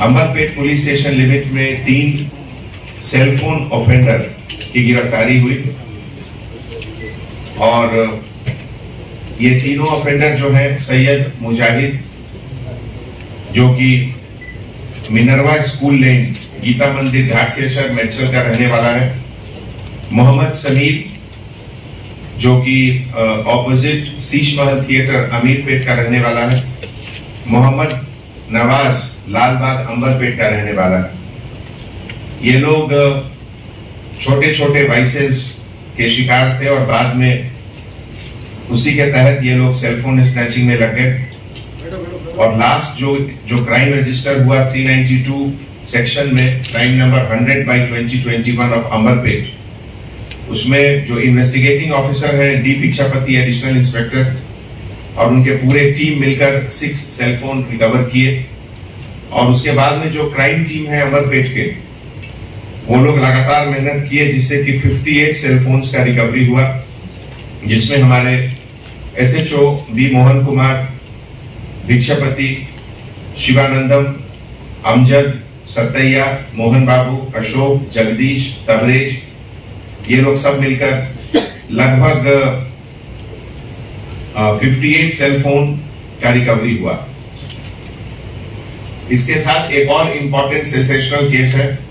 Amberpet police station limit में तीन cellphone offender की गिरफ्तारी हुई। और ये तीनों ऑफेंडर जो है, सैयद मुजाहिद, जो कि मिनरवा स्कूल लेन, गीता मंदिर घाटकेश्वर मेडसर का रहने वाला है। मोहम्मद समीर, जो कि ऑपोजिट शीश महल थिएटर अमीरपेट का रहने वाला है। मोहम्मद नवाज़ लालबाग अंबरपेट का रहने वाला है। ये लोग छोटे छोटे वाइसेस के शिकार थे और बाद में उसी के तहत ये लोग सेलफोन स्नैचिंग में लग गए। और लास्ट जो जो क्राइम रजिस्टर हुआ 392 सेक्शन में crime number 100 by 2021 of Amberpet, उसमें जो इन्वेस्टिगेटिंग ऑफिसर है डी पिक्षापति एडिशनल इंस्पेक्टर और उनके पूरे टीम मिलकर सिक्स सेलफोन रिकवर किए। और उसके बाद में जो क्राइम टीम है अमरपेट के, वो लोग लगातार मेहनत किए जिससे कि 58 सेलफोन्स का रिकवरी हुआ, जिसमें हमारे एसएचओ बी मोहन कुमार, भिक्षापति, शिवानंदम, अमजद सतैया मोहन बाबू, अशोक, जगदीश तबरेज ये लोग सब मिलकर लगभग 58 सेल फ़ोन का रिकवरी हुआ। इसके साथ एक और इंपॉर्टेंट सेसेशनल केस है।